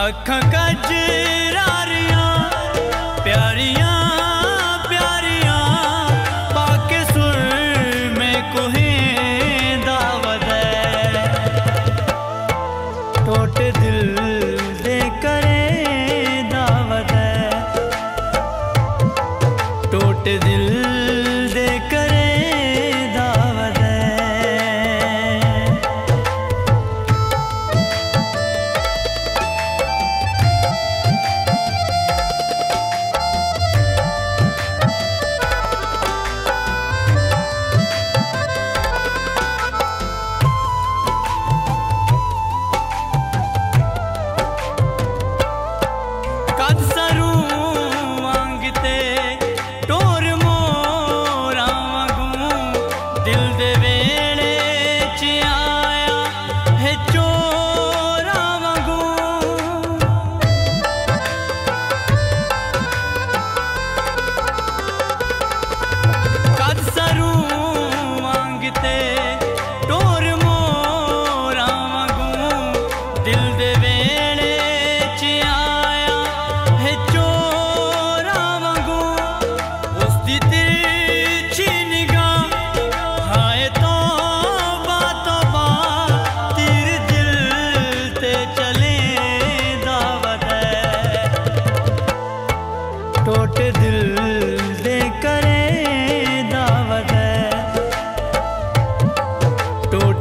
अखा कजरारियाँ प्यारियाँ प्यारियाँ पाके सुर में कोहे दावत टोटे दिल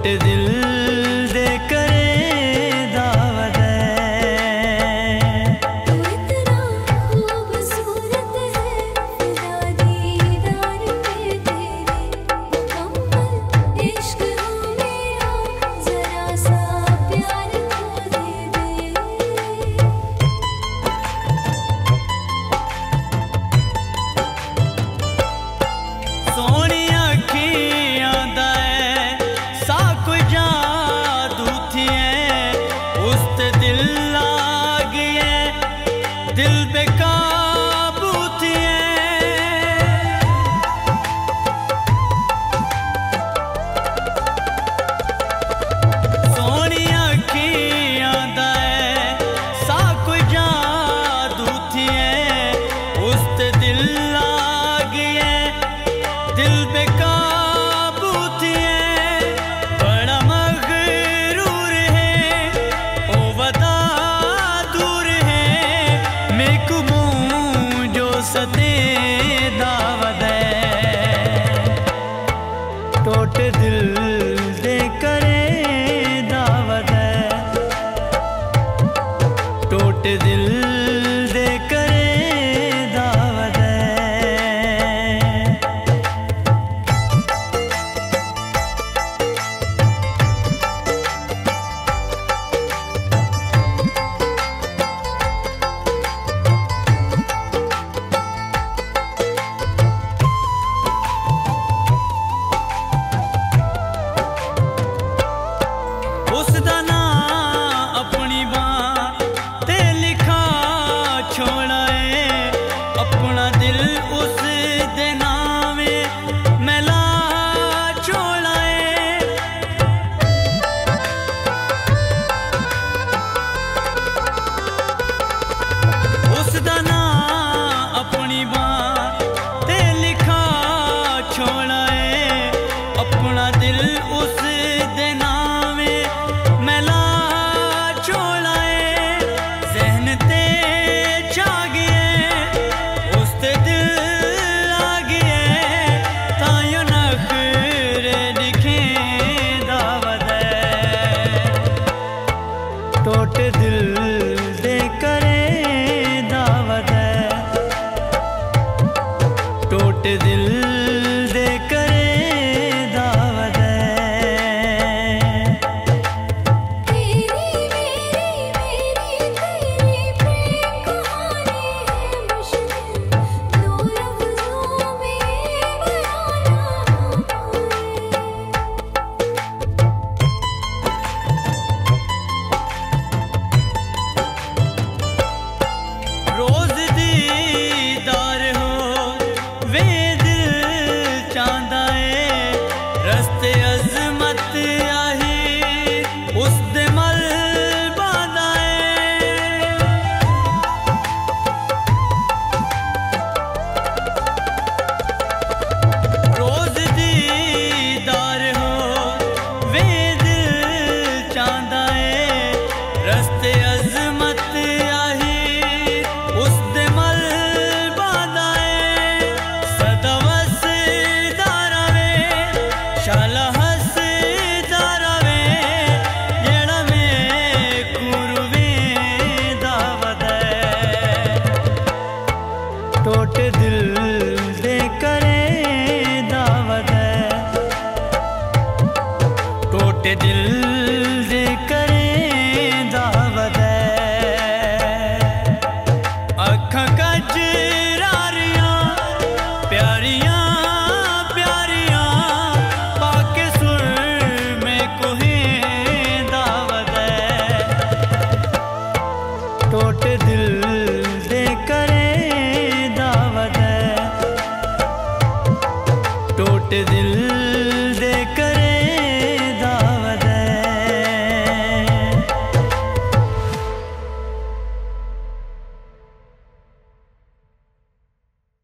दिल ಜೊತೆ टूट दिल देकर दिल